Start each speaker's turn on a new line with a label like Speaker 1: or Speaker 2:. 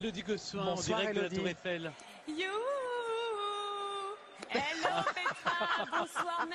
Speaker 1: Elodie Gossuin en
Speaker 2: Bonsoir,
Speaker 1: direct de la Tour Eiffel.
Speaker 3: You Hello Petra Bonsoir